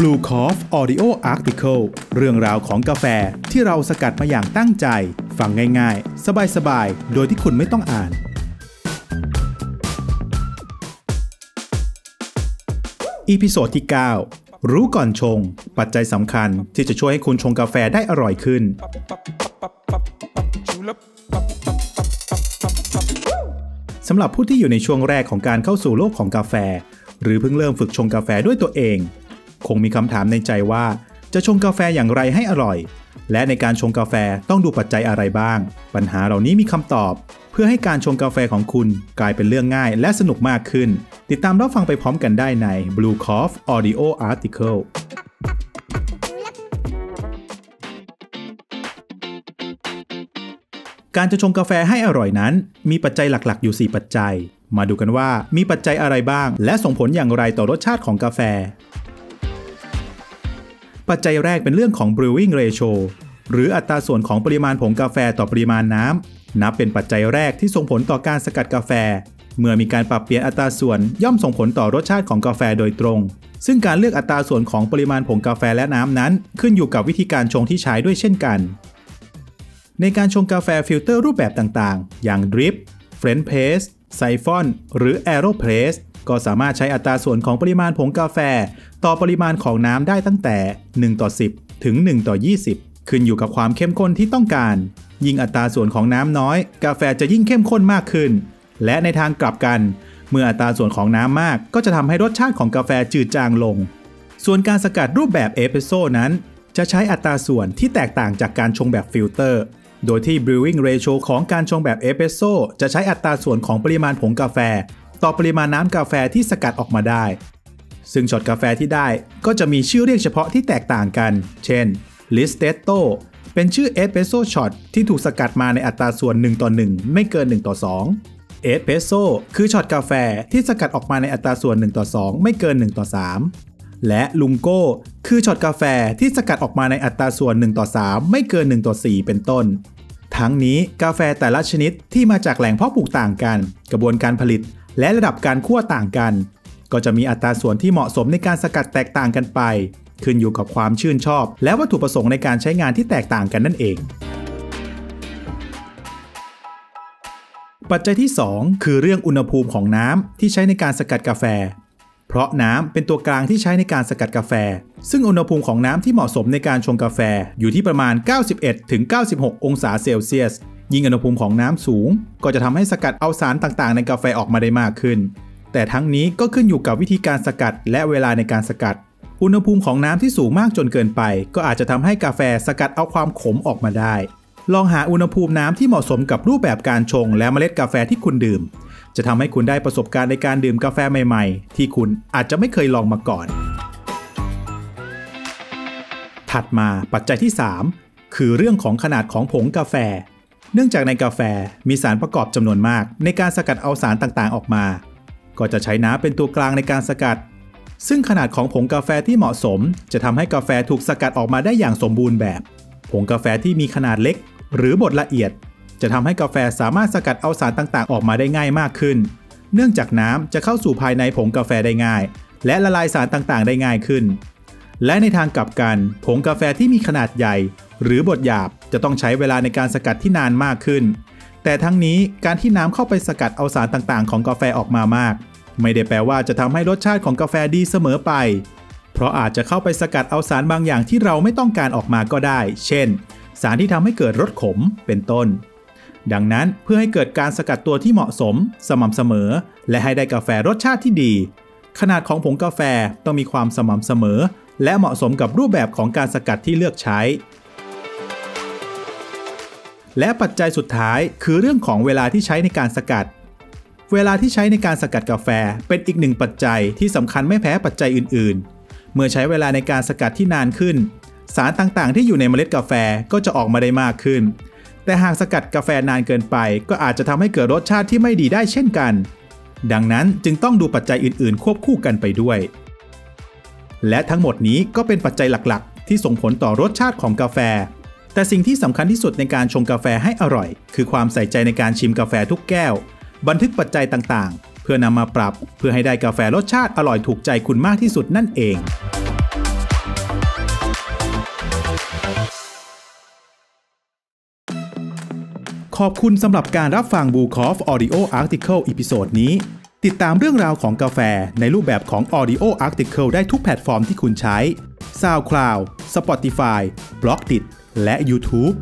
Blue c o f Audio Article เรื่องราวของกาแฟที่เราสกัดมาอย่างตั้งใจ ฟังง่ายๆ สบายๆ โดยที่คุณไม่ต้องอ่าน episode ที่ 9 รู้ก่อนชง ปัจจัยสำคัญที่จะช่วยให้คุณชงกาแฟได้อร่อยขึ้น สำหรับผู้ที่อยู่ในช่วงแรกของการเข้าสู่โลกของกาแฟ หรือเพิ่งเริ่มฝึกชงกาแฟด้วยตัวเอง คงมีคำถามในใจว่า จะชงกาแฟอย่างไรให้อร่อย และในการชงกาแฟต้องดูปัจจัยอะไรบ้าง ปัญหาเหล่านี้มีคำตอบ เพื่อให้การชงกาแฟของคุณกลายเป็นเรื่องง่ายและสนุกมากขึ้น ติดตามรับฟังไปพร้อมกันได้ใน Bluecoff Audio Article การจะชงกาแฟให้อร่อยนั้น มีปัจจัยหลักๆ อยู่ 4 ปัจจัย มาดูกันว่ามีปัจจัยอะไรบ้าง และส่งผลอย่างไรต่อรสชาติของกาแฟ ปัจจัยแรกเป็นเรื่องของ brewing ratio หรืออัตราส่วนของปริมาณผงกาแฟต่อปริมาณน้ำ นับเป็นปัจจัยแรกที่ส่งผลต่อการสกัดกาแฟ เมื่อมีการปรับเปลี่ยนอัตราส่วนย่อมส่งผลต่อรสชาติของกาแฟโดยตรง ซึ่งการเลือกอัตราส่วนของปริมาณผงกาแฟและน้ำนั้น ขึ้นอยู่กับวิธีการชงที่ใช้ด้วยเช่นกัน ในการชงกาแฟฟิลเตอร์รูปแบบต่างๆ อย่าง drip French press ไซฟอนหรือ AeroPress ก็สามารถใช้อัตราส่วนของปริมาณผงกาแฟ ต่อปริมาณของน้ำได้ตั้งแต่ 1 ต่อ 10 ถึง 1 ต่อ 20 ขึ้นอยู่กับความเข้มข้นที่ต้องการ ยิ่งอัตราส่วนของน้ำน้อย กาแฟจะยิ่งเข้มข้นมากขึ้น และในทางกลับกัน เมื่ออัตราส่วนของน้ำมากก็จะทำให้รสชาติของกาแฟจืดจางลง ส่วนการสกัดรูปแบบเอสเปรสโซ่นั้น จะใช้อัตราส่วนที่แตกต่างจากการชงแบบฟิลเตอร์โดยที่ brewing ratio ของการชงแบบเอสเปรสโซ่จะใช้อัตราส่วนของปริมาณผงกาแฟ ต่อปริมาณน้ำกาแฟที่สกัดออกมาได้ ซึ่งช็อตกาแฟที่ได้ก็จะมีชื่อเรียกเฉพาะที่แตกต่างกัน เช่น Ristretto เป็นชื่อเอสเปรสโซ่ช็อตที่ถูกสกัดมาในอัตราส่วน 1 ต่อ 1 ไม่เกิน 1 ต่อ 2 เอสเปรสโซ่คือช็อตกาแฟที่สกัดออกมาในอัตราส่วน 1 ต่อ 2 ไม่เกิน 1 ต่อ 3 และลุงโก้คือช็อตกาแฟที่สกัดออกมาในอัตราส่วน 1 ต่อ 3 ไม่เกิน 1 ต่อ 4 เป็นต้น ทั้งนี้กาแฟแต่ละชนิดที่มาจากแหล่งเพาะปลูกต่างกัน กระบวนการผลิต และระดับการคั่วต่างกัน ก็จะมีอัตราส่วนที่เหมาะสมในการสกัดแตกต่างกันไป ขึ้นอยู่กับความชื่นชอบ และวัตถุประสงค์ในการใช้งานที่แตกต่างกันนั่นเอง ปัจจัยที่ 2 คือเรื่องอุณหภูมิของน้ำที่ใช้ในการสกัดกาแฟ เพราะน้ำเป็นตัวกลางที่ใช้ในการสกัดกาแฟ ซึ่งอุณหภูมิของน้ำที่เหมาะสมในการชงกาแฟอยู่ที่ประมาณ 91-96 องศาเซลเซียส ยิ่งอุณหภูมิของน้ำสูง ก็จะทำให้สกัดเอาสารต่างๆ ในกาแฟออกมาได้มากขึ้น แต่ทั้งนี้ก็ขึ้นอยู่กับวิธีการสกัดและเวลาในการสกัด อุณหภูมิของน้ำที่สูงมากจนเกินไป ก็อาจจะทำให้กาแฟสกัดเอาความขมออกมาได้ ลองหาอุณหภูมิน้ำที่เหมาะสมกับรูปแบบการชง และเมล็ดกาแฟที่คุณดื่ม จะทำให้คุณได้ประสบการณ์ในการดื่มกาแฟใหม่ ๆ ที่คุณอาจจะไม่เคยลองมาก่อน ถัดมาปัจจัยที่ 3 คือเรื่องของขนาดของผงกาแฟ เนื่องจากในกาแฟมีสารประกอบจำนวนมาก ในการสกัดเอาสารต่างๆออกมา ก็จะใช้น้ำเป็นตัวกลางในการสกัด ซึ่งขนาดของผงกาแฟที่เหมาะสม จะทำให้กาแฟถูกสกัดออกมาได้อย่างสมบูรณ์แบบ ผงกาแฟที่มีขนาดเล็ก หรือบดละเอียด จะทำให้กาแฟสามารถสกัดเอาสารต่างๆ ออกมาได้ง่ายมากขึ้น เนื่องจากน้ำจะเข้าสู่ภายในผงกาแฟได้ง่าย และละลายสารต่างๆ ได้ง่ายขึ้น และในทางกลับกัน ผงกาแฟที่มีขนาดใหญ่ หรือบดหยาบ จะต้องใช้เวลาในการสกัดที่นานมากขึ้น แต่ทั้งนี้การที่น้ำเข้าไปสกัดเอาสารต่างๆ ของกาแฟออกมามาก ไม่ได้แปลว่าจะทำให้รสชาติของกาแฟดีเสมอไป เพราะอาจจะเข้าไปสกัดเอาสารบางอย่างที่เราไม่ต้องการออกมาก็ได้ เช่น สารที่ทำให้เกิดรสขมเป็นต้น ดังนั้นเพื่อให้เกิดการสกัดตัวที่เหมาะสม สม่ำเสมอ และให้ได้กาแฟรสชาติที่ดี ขนาดของผงกาแฟต้องมีความสม่ำเสมอ และเหมาะสมกับรูปแบบของการสกัดที่เลือกใช้ และปัจจัยสุดท้ายคือเรื่องของเวลาที่ใช้ในการสกัด เวลาที่ใช้ในการสกัดกาแฟเป็นอีกหนึ่งปัจจัยที่สำคัญไม่แพ้ปัจจัยอื่น ๆ เมื่อใช้เวลาในการสกัดที่นานขึ้น สารต่างๆ ที่อยู่ในเมล็ดกาแฟก็จะออกมาได้มากขึ้น แต่หากสกัดกาแฟนานเกินไป ก็อาจจะทำให้เกิดรสชาติที่ไม่ดีได้เช่นกัน ดังนั้นจึงต้องดูปัจจัยอื่น ๆ ควบคู่กันไปด้วย และทั้งหมดนี้ก็เป็นปัจจัยหลักๆ ที่ส่งผลต่อรสชาติของกาแฟ แต่สิ่งที่สำคัญที่สุดในการชงกาแฟให้อร่อย คือความใส่ใจในการชิมกาแฟทุกแก้ว บันทึกปัจจัยต่างๆ เพื่อนำมาปรับ เพื่อให้ได้กาแฟรสชาติอร่อยถูกใจคุณมากที่สุดนั่นเอง ขอบคุณสำหรับการรับฟัง Bluekoff Audio Article episode นี้ ติดตามเรื่องราวของกาแฟในรูปแบบของ Audio Article ได้ทุกแพลตฟอร์มที่คุณใช้ SoundCloud, Spotify, b l o g d i t และ YouTube